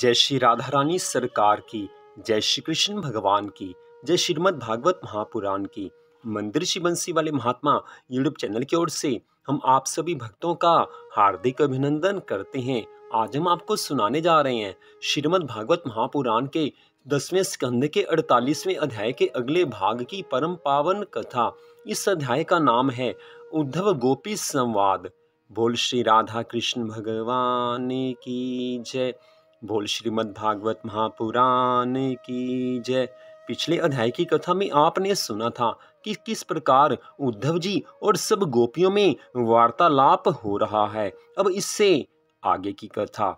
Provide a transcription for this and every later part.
जय श्री राधा रानी सरकार की, जय श्री कृष्ण भगवान की, जय श्रीमद भागवत महापुराण की। मंदिर श्री बंसी वाले महात्मा यूट्यूब चैनल की ओर से हम आप सभी भक्तों का हार्दिक अभिनंदन करते हैं। आज हम आपको सुनाने जा रहे हैं श्रीमद भागवत महापुराण के दसवें स्कंध के अड़तालीसवें अध्याय के अगले भाग की परम पावन कथा। इस अध्याय का नाम है उद्धव गोपी संवाद। बोल श्री राधा कृष्ण भगवान की जय। बोल श्रीमद् भागवत महापुराण की जय। पिछले अध्याय की कथा में आपने सुना था कि किस प्रकार उद्धव जी और सब गोपियों में वार्तालाप हो रहा है। अब इससे आगे की कथा।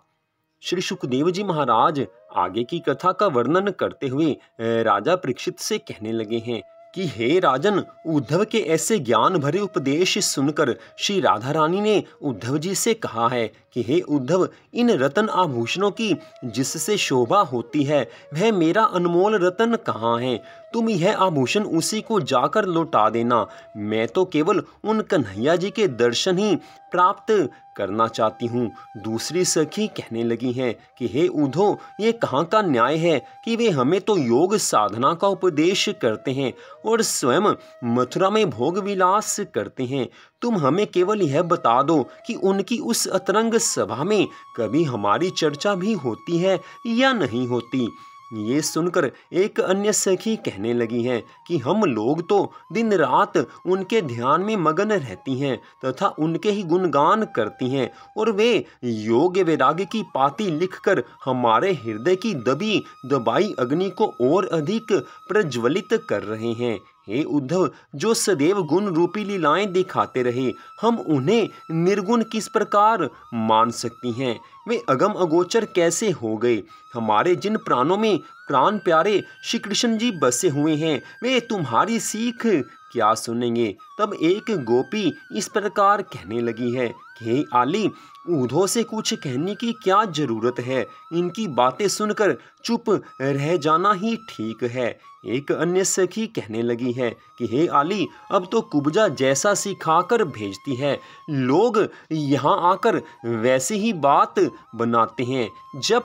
श्री सुखदेव जी महाराज आगे की कथा का वर्णन करते हुए राजा परीक्षित से कहने लगे हैं कि हे राजन, उद्धव के ऐसे ज्ञान भरे उपदेश सुनकर श्री राधा रानी ने उद्धव जी से कहा है कि हे उद्धव, इन रतन आभूषणों की जिससे शोभा होती है, वह मेरा अनमोल रतन कहाँ है? तुम यह आभूषण उसी को जाकर लौटा देना। मैं तो केवल उन कन्हैया जी के दर्शन ही प्राप्त करना चाहती हूँ। दूसरी सखी कहने लगी हैं कि, हे उधो ये कहाँ का न्याय है कि वे हमें तो योग साधना का उपदेश करते हैं और स्वयं मथुरा में भोग विलास करते हैं। तुम हमें केवल यह बता दो कि उनकी उस अतरंग सभा में कभी हमारी चर्चा भी होती है या नहीं होती? ये सुनकर एक अन्य सखी कहने लगी हैं कि हम लोग तो दिन रात उनके ध्यान में मगन रहती हैं तथा उनके ही गुणगान करती हैं और वे योग वैराग्य की पाती लिखकर हमारे हृदय की दबी दबाई अग्नि को और अधिक प्रज्वलित कर रहे हैं। हे उद्धव, जो सदैव गुण रूपी लीलाएँ दिखाते रहे, हम उन्हें निर्गुण किस प्रकार मान सकती हैं? वे अगम अगोचर कैसे हो गए? हमारे जिन प्राणों में प्राण प्यारे श्री कृष्ण जी बसे हुए हैं, वे तुम्हारी सीख क्या सुनेंगे? तब एक गोपी इस प्रकार कहने लगी है कि आली, ऊधो से कुछ कहने की क्या ज़रूरत है? इनकी बातें सुनकर चुप रह जाना ही ठीक है। एक अन्य सखी कहने लगी है कि, हे आली, अब तो कुबजा जैसा सिखा कर भेजती है। लोग यहाँ आकर वैसे ही बात बनाते हैं। जब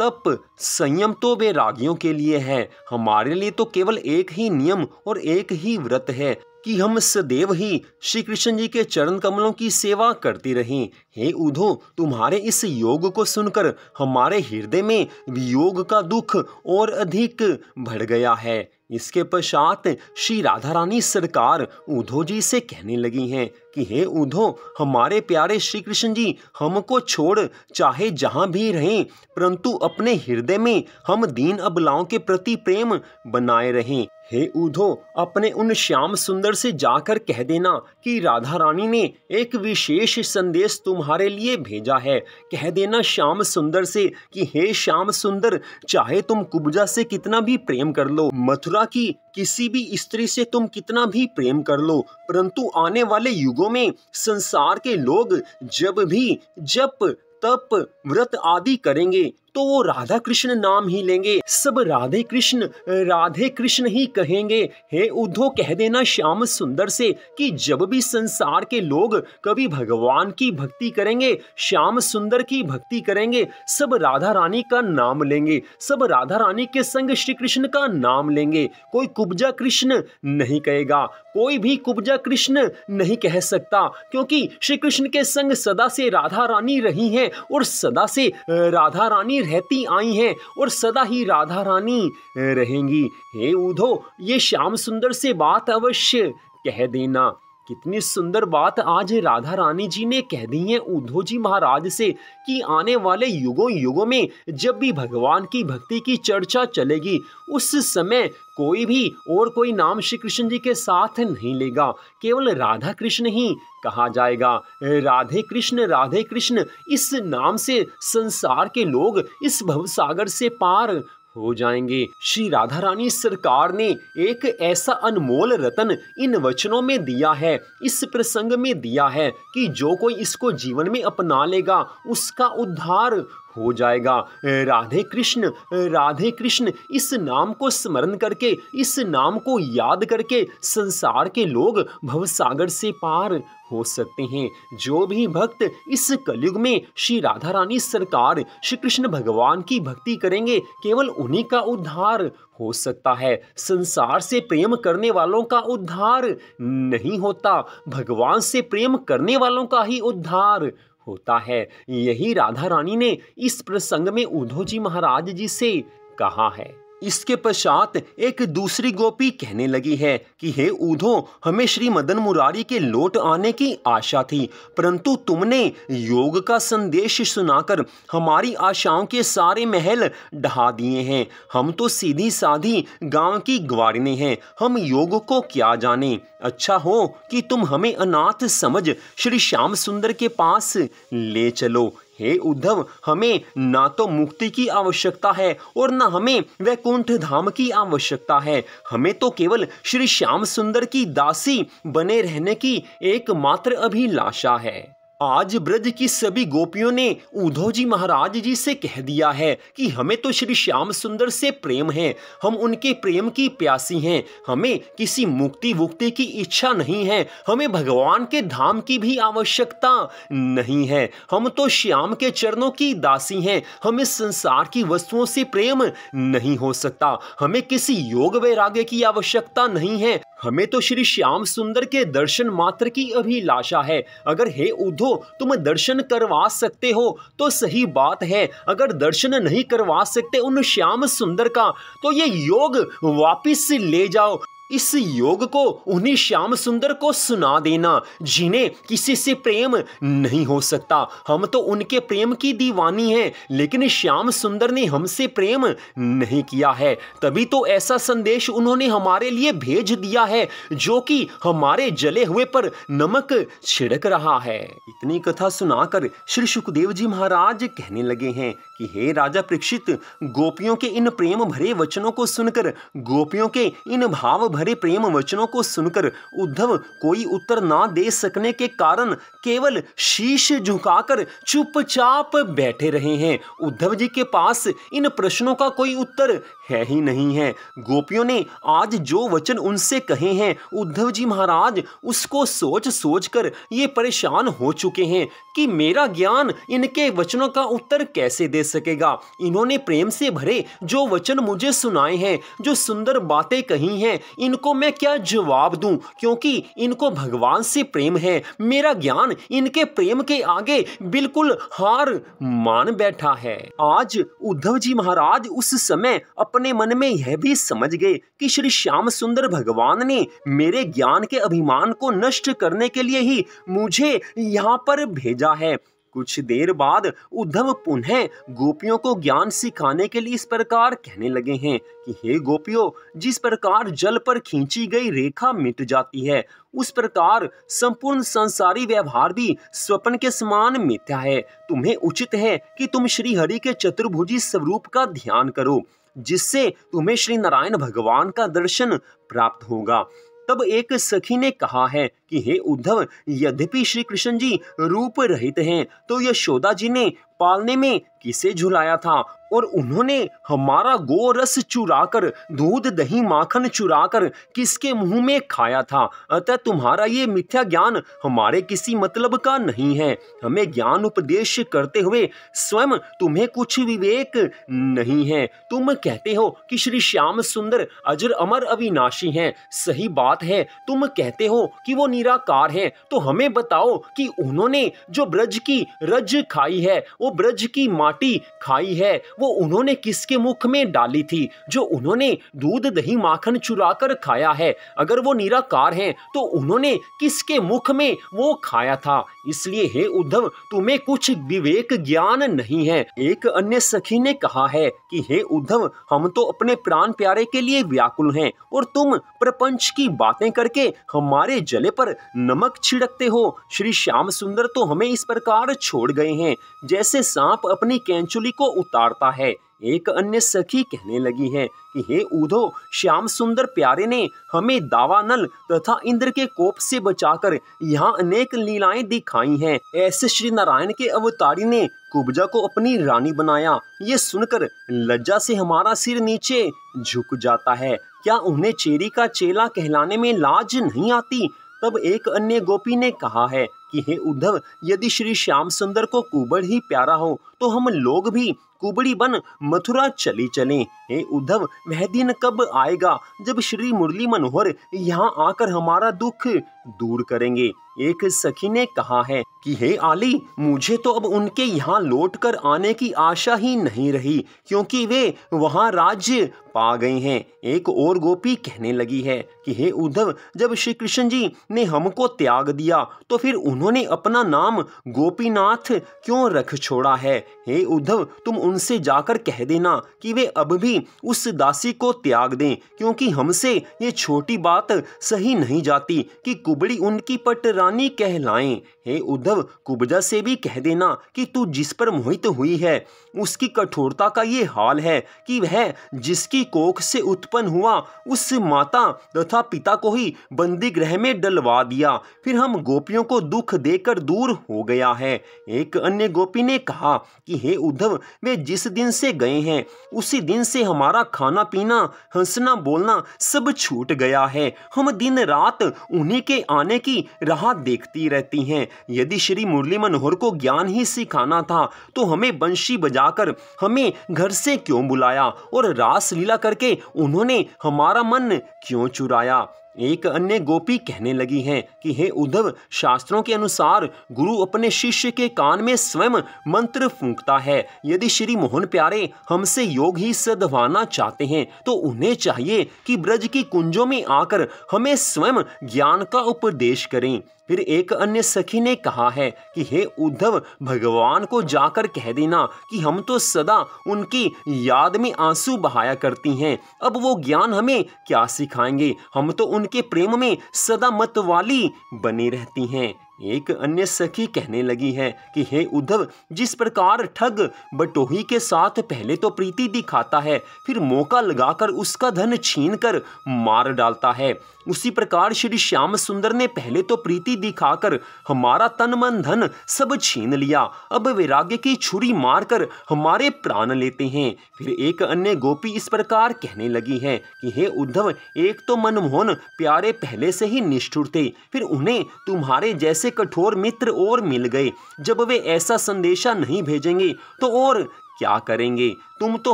तप, संयम तो वे रागियों के लिए है। हमारे लिए तो केवल एक ही नियम और एक ही व्रत है। कि हम सदैव ही श्री कृष्ण जी के चरण कमलों की सेवा करती रहें। हे उधो तुम्हारे इस योग को सुनकर हमारे हृदय में वियोग का दुख और अधिक बढ़ गया है। इसके पश्चात श्री राधा रानी सरकार उधो जी से कहने लगी हैं कि, हे उधो हमारे प्यारे श्री कृष्ण जी, हमको छोड़ चाहे जहाँ भी रहें, परंतु अपने हृदय में हम दीन अबलाओं के प्रति प्रेम बनाए रहें। हे उधो अपने उन श्याम सुंदर से जाकर कह देना कि राधा रानी ने एक विशेष संदेश तुम्हारे लिए भेजा है। कह देना श्याम सुंदर से कि हे श्याम सुंदर, चाहे तुम कुब्जा से कितना भी प्रेम कर लो, मथुरा की किसी भी स्त्री से तुम कितना भी प्रेम कर लो, परंतु आने वाले युगों में संसार के लोग जब भी जप, तप, व्रत आदि करेंगे तो वो राधा कृष्ण नाम ही लेंगे। सब राधे कृष्ण राधे कृष्ण ही कहेंगे। हे उद्धव कह देना श्याम सुंदर से कि जब भी संसार के लोग कभी भगवान की भक्ति करेंगे, श्याम सुंदर की भक्ति करेंगे, सब राधा रानी का नाम लेंगे। सब राधा रानी के संग श्री कृष्ण का नाम लेंगे। कोई कुब्जा कृष्ण नहीं कहेगा, कोई भी कुब्जा कृष्ण नहीं कह सकता, क्योंकि श्री कृष्ण के संग सदा से राधा रानी रही हैं और सदा से राधा रानी रहती आई हैं और सदा ही राधा रानी रहेंगी। हे उधो ये श्याम सुंदर से बात अवश्य कह देना। कितनी सुंदर बात आज राधा रानी जी ने कह दी है उद्धव जी महाराज से कि आने वाले युगों युगों में जब भी भगवान की भक्ति की चर्चा चलेगी, उस समय कोई भी और कोई नाम श्री कृष्ण जी के साथ नहीं लेगा। केवल राधा कृष्ण ही कहा जाएगा। राधे कृष्ण राधे कृष्ण, इस नाम से संसार के लोग इस भवसागर से पार हो जाएँगे। श्री राधा रानी सरकार ने एक ऐसा अनमोल रतन इन वचनों में दिया है, इस प्रसंग में दिया है कि जो कोई इसको जीवन में अपना लेगा, उसका उद्धार हो जाएगा। राधे कृष्ण राधे कृष्ण, इस नाम को स्मरण करके, इस नाम को याद करके संसार के लोग भवसागर से पार हो सकते हैं। जो भी भक्त इस कलयुग में श्री राधा रानी सरकार, श्री कृष्ण भगवान की भक्ति करेंगे, केवल उन्हीं का उद्धार हो सकता है। संसार से प्रेम करने वालों का उद्धार नहीं होता। भगवान से प्रेम करने वालों का ही उद्धार होता है। यही राधा रानी ने इस प्रसंग में उद्धव जी महाराज जी से कहा है। इसके पश्चात एक दूसरी गोपी कहने लगी है कि, हे ऊधो, हमें श्री मदन मुरारी के लौट आने की आशा थी, परंतु तुमने योग का संदेश सुनाकर हमारी आशाओं के सारे महल ढहा दिए हैं। हम तो सीधी साधी गाँव की ग्वारिने हैं। हम योग को क्या जाने? अच्छा हो कि तुम हमें अनाथ समझ श्री श्याम सुंदर के पास ले चलो। हे उद्धव, हमें ना तो मुक्ति की आवश्यकता है और न हमें वैकुंठ धाम की आवश्यकता है। हमें तो केवल श्री श्याम सुंदर की दासी बने रहने की एकमात्र अभिलाषा है। आज ब्रज की सभी गोपियों ने उद्धव जी महाराज जी से कह दिया है कि हमें तो श्री श्याम सुंदर से प्रेम है, हम उनके प्रेम की प्यासी हैं, हमें किसी मुक्ति वुक्ति की इच्छा नहीं है, हमें भगवान के धाम की भी आवश्यकता नहीं है, हम तो श्याम के चरणों की दासी हैं, हमें संसार की वस्तुओं से प्रेम नहीं हो सकता, हमें किसी योग वैराग्य की आवश्यकता नहीं है हमें तो श्री श्याम सुंदर के दर्शन मात्र की अभिलाषा है। अगर हे उधो तुम दर्शन करवा सकते हो तो सही बात है। अगर दर्शन नहीं करवा सकते उन श्याम सुंदर का तो ये योग वापिस ले जाओ। इस योग को, उन्हीं श्याम सुंदर को सुना देना, जिन्हें किसी से प्रेम नहीं हो सकता। हम तो उनके प्रेम की दीवानी हैं, लेकिन श्याम सुंदर ने हमसे प्रेम नहीं किया है। तभी तो ऐसा संदेश उन्होंने हमारे लिए भेज दिया है, जो कि हमारे जले हुए पर नमक छिड़क रहा है। इतनी कथा सुनाकर श्री सुखदेव जी महाराज कहने लगे हैं कि हे राजा परीक्षित, गोपियों के इन प्रेम भरे वचनों को सुनकर, गोपियों के इन भाव भरे प्रेम वचनों को सुनकर उद्धव कोई उत्तर ना दे सकने के कारण केवल शीश झुकाकर चुपचाप बैठे रहे हैं। उद्धव जी के पास इन प्रश्नों का कोई उत्तर है ही नहीं है। गोपियों ने आज जो वचन उनसे कहे हैं, उद्धव जी महाराज, उसको सोच सोच कर ये परेशान हो चुके हैं कि मेरा ज्ञान इनके वचनों का उत्तर कैसे दे सकेगा। इन्होंने प्रेम से भरे जो वचन मुझे सुनाए हैं, जो सुंदर बातें कही हैं इनको मैं क्या जवाब दूँ? क्योंकि इनको भगवान से प्रेम है। मेरा ज्ञान इनके प्रेम के आगे बिल्कुल हार मान बैठा है। आज उद्धव जी महाराज उस समय अपने मन में यह भी समझ गए कि श्री श्याम सुंदर भगवान ने मेरे ज्ञान के अभिमान को नष्ट करने के लिए ही मुझे यहाँ पर भेजा है। कुछ देर बाद उद्धव पुनः गोपियों को ज्ञान सिखाने के लिए इस प्रकार कहने लगे हैं कि, हे गोपियों, जिस प्रकार जल पर खींची गई रेखा मिट जाती है, उस प्रकार संपूर्ण संसारी व्यवहार भी स्वप्न के समान मिथ्या है। तुम्हें उचित है कि तुम श्री हरि के चतुर्भुजी स्वरूप का ध्यान करो, जिससे तुम्हें श्री नारायण भगवान का दर्शन प्राप्त होगा। तब एक सखी ने कहा है कि हे उद्धव, यद्यपि श्री कृष्ण जी रूप रहित हैं तो यशोदा जी ने पालने में किसे झुलाया था? और उन्होंने हमारा गो रस चुराकर, दूध दही माखन चुराकर किसके मुँह में खाया था? अतः तुम्हारा ये मिथ्या ज्ञान हमारे किसी मतलब का नहीं है। हमें ज्ञान उपदेश करते हुए स्वयं तुम्हें कुछ विवेक नहीं है। तुम कहते हो कि श्री श्याम सुंदर अजर अमर अविनाशी हैं। सही बात है, तुम कहते हो कि वो निराकार है। तो हमें बताओ कि उन्होंने जो ब्रज की रज खाई है, वो ब्रज की माटी खाई है, वो उन्होंने किसके मुख में डाली थी? जो उन्होंने दूध दही माखन चुरा कर खाया है, अगर वो निराकार हैं तो उन्होंने किसके मुख में वो खाया था? इसलिए, हे उद्धव, तुम्हें कुछ विवेक ज्ञान नहीं है। एक अन्य सखी ने कहा है कि, हे उद्धव, हम तो अपने प्राण प्यारे के लिए व्याकुल हैं, और तुम प्रपंच की बातें करके हमारे जले पर नमक छिड़कते हो। श्री श्याम सुंदर तो हमें इस प्रकार छोड़ गए हैं, जैसे सांप अपनी कैंचुली को उतारता है। एक अन्य सखी कहने लगी है कि, हे उधो श्याम सुंदर प्यारे ने हमें दावानल तथा इंद्र के कोप से बचाकर यहाँ अनेक लीलाएँ दिखाई हैं। ऐसे श्री नारायण के अवतारी ने कुब्जा को अपनी रानी बनाया। ये सुनकर लज्जा से हमारा सिर नीचे झुक जाता है। क्या उन्हें चेरी का चेला कहलाने में लाज नहीं आती? तब एक अन्य गोपी ने कहा है कि, हे उद्धव, यदि श्री श्याम सुंदर को कुबड़ ही प्यारा हो तो हम लोग भी कुबड़ी बन मथुरा चली चले। हे उद्धव, वह दिन कब आएगा जब श्री मुरली मनोहर यहाँ आकर हमारा दुख दूर करेंगे। एक सखी ने कहा है कि, हे आली, मुझे तो अब उनके यहाँ लौट कर आने की आशा ही नहीं रही, क्योंकि वे वहाँ राज्य पा गए हैं। एक और गोपी कहने लगी है कि, हे उद्धव, जब श्री कृष्ण जी ने हमको त्याग दिया तो फिर उन्होंने अपना नाम गोपीनाथ क्यों रख छोड़ा है? हे उद्धव, तुम उनसे जाकर कह देना कि वे अब भी उस दासी को त्याग दें, क्योंकि हमसे ये छोटी बात सही नहीं जाती कि कुबड़ी उनकी पटरानी कहलाएँ। हे उद्धव, कुबजा से भी कह देना कि तू जिस पर मोहित हुई है, उसकी कठोरता का ये हाल है कि वह जिसकी कोख से उत्पन्न हुआ, उस माता तथा पिता को ही बंदी ग्रह में डलवा दिया। फिर हम गोपियों को दुख देकर दूर हो गया है। एक अन्य गोपी ने कहा कि हे उद्धव, वे जिस दिन से गए हैं, उसी दिन से हमारा खाना पीना हंसना बोलना सब छूट गया है। हम दिन रात उन्हीं के आने की राह देखती रहती हैं। यदि श्री मुरली मनोहर को ज्ञान ही सिखाना था तो हमें बंशी बजाकर हमें घर से क्यों बुलाया और रास लीला करके उन्होंने हमारा मन क्यों चुराया? एक अन्य गोपी कहने लगी है कि, हे उद्धव, शास्त्रों के अनुसार गुरु अपने शिष्य के कान में स्वयं मंत्र फूंकता है। यदि श्री मोहन प्यारे हमसे योग ही सदवाना चाहते हैं तो उन्हें चाहिए कि ब्रज की कुंजों में आकर हमें स्वयं ज्ञान का उपदेश करें। फिर एक अन्य सखी ने कहा है कि, हे उद्धव, भगवान को जाकर कह देना कि हम तो सदा उनकी याद में आँसू बहाया करती हैं। अब वो ज्ञान हमें क्या सिखाएँगे? हम तो उनके प्रेम में सदा मत वाली बनी रहती हैं। एक अन्य सखी कहने लगी है कि, हे उद्धव, जिस प्रकार ठग बटोही के साथ पहले तो प्रीति दिखाता है, फिर मौका लगाकर उसका धन छीन कर मार डालता है। उसी प्रकार श्री श्याम सुंदर ने पहले तो प्रीति दिखाकर हमारा तन मन धन सब छीन लिया। अब वैराग्य की छुरी मारकर हमारे प्राण लेते हैं। फिर एक अन्य गोपी इस प्रकार कहने लगी है कि, हे उद्धव, एक तो मनमोहन प्यारे पहले से ही निष्ठुर थे, फिर उन्हें तुम्हारे जैसे कठोर मित्र और मिल गए। जब वे ऐसा संदेशा नहीं भेजेंगे तो और क्या करेंगे? तुम तो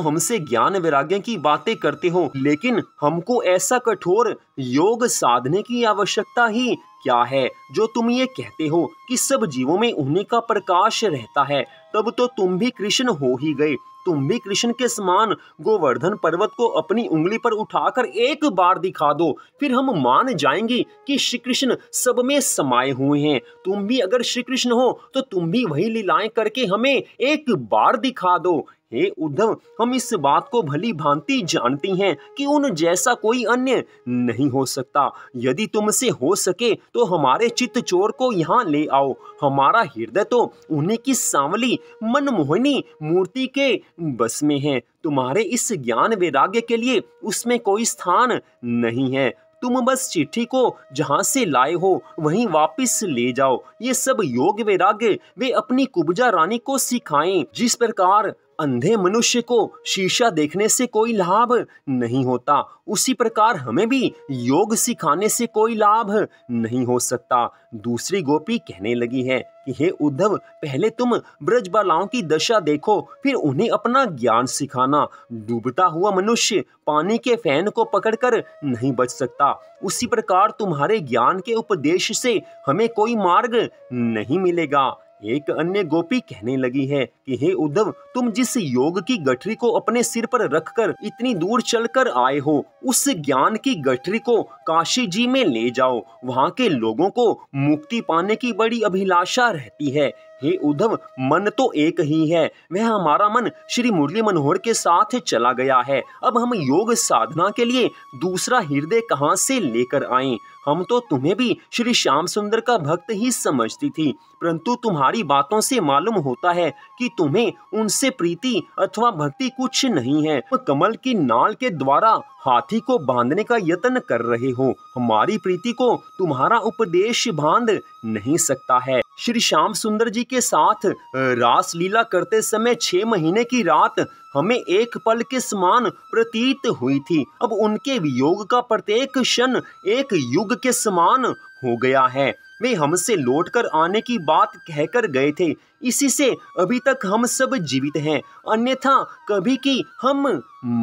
हमसे ज्ञान वैराग्य की बातें करते हो, लेकिन हमको ऐसा कठोर योग साधने की आवश्यकता ही क्या है? जो तुम ये कहते हो कि सब जीवों में उन्हीं का प्रकाश रहता है, तब तो तुम भी कृष्ण हो ही गए। तुम भी कृष्ण के समान गोवर्धन पर्वत को अपनी उंगली पर उठाकर एक बार दिखा दो, फिर हम मान जाएँगे कि श्री कृष्ण सब में समाये हुए हैं। तुम भी अगर श्री कृष्ण हो तो तुम भी वही लीलाएँ करके हमें एक बार दिखा दो। हे उद्धव, हम इस बात को भली भांति जानती हैं कि उन जैसा कोई अन्य नहीं हो सकता। यदि तुमसे हो सके तो हमारे चित्त चोर को यहाँ ले आओ। हमारा हृदय तो उन्हीं की सांवली, मनमोहनी मूर्ति के बस में है। तुम्हारे इस ज्ञान वैराग्य के लिए उसमें कोई स्थान नहीं है। तुम बस चिट्ठी को जहाँ से लाए हो, वहीं वापस ले जाओ। ये सब योग वैराग्य वे अपनी कुबजा रानी को सिखाएँ, जिस प्रकार अंधे मनुष्य को शीशा देखने से कोई लाभ नहीं होता। उसी प्रकार हमें भी योग सिखाने से कोई लाभ नहीं हो सकता। दूसरी गोपी कहने लगी है कि, हे उद्धव, पहले तुम ब्रज बालाओं की दशा देखो, फिर उन्हें अपना ज्ञान सिखाना। डूबता हुआ मनुष्य पानी के फ़ैन को पकड़कर नहीं बच सकता। उसी प्रकार तुम्हारे ज्ञान के उपदेश से हमें कोई मार्ग नहीं मिलेगा। एक अन्य गोपी कहने लगी है कि, हे उद्धव, तुम जिस योग की गठरी को अपने सिर पर रखकर इतनी दूर चलकर आए हो, उस ज्ञान की गठरी को काशी जी में ले जाओ। वहाँ के लोगों को मुक्ति पाने की बड़ी अभिलाषा रहती है। हे उद्धव, मन तो एक ही है। वह हमारा मन श्री मुरली मनोहर के साथ चला गया है। अब हम योग साधना के लिए दूसरा हृदय कहाँ से लेकर आए? हम तो तुम्हें भी श्री श्याम सुंदर का भक्त ही समझती थी, परंतु तुम्हारी बातों से मालूम होता है कि तुम्हें उनसे प्रीति अथवा भक्ति कुछ नहीं है। कमल की नाल के द्वारा हाथी को बांधने का यत्न कर रहे हो। हमारी प्रीति को तुम्हारा उपदेश बाँध नहीं सकता है। श्री श्याम सुंदर जी के साथ रास लीला करते समय छह महीने की रात हमें एक पल के समान प्रतीत हुई थी। अब उनके वियोग का प्रत्येक क्षण एक युग के समान हो गया है। वे हमसे लौटकर आने की बात कहकर गए थे। इसी से अभी तक हम सब जीवित हैं, अन्यथा कभी की हम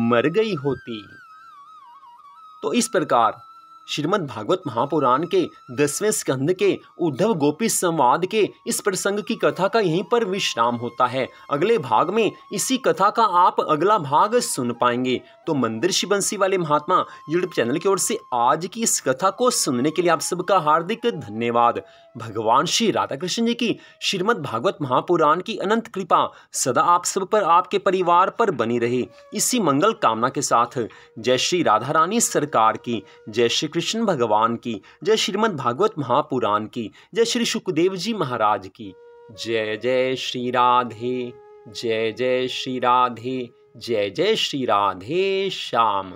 मर गई होती। तो इस प्रकार श्रीमद् भागवत महापुराण के दसवें स्कंद के उद्धव गोपी संवाद के इस प्रसंग की कथा का यहीं पर विश्राम होता है। अगले भाग में इसी कथा का आप अगला भाग सुन पाएँगे। तो मंदिर शिवंशी वाले महात्मा यूट्यूब चैनल की ओर से आज की इस कथा को सुनने के लिए आप सबका हार्दिक धन्यवाद। भगवान श्री राधा कृष्ण जी की श्रीमद् भागवत महापुराण की अनंत कृपा सदा आप सब पर आपके परिवार पर बनी रहे। इसी मंगल कामना के साथ जय श्री राधा रानी सरकार की, जय श्री कृष्ण भगवान की, जय श्रीमद् भागवत महापुराण की, जय श्री सुखदेव जी महाराज की। जय जय श्री राधे, जय जय श्री राधे, जय जय श्री राधे, श्याम।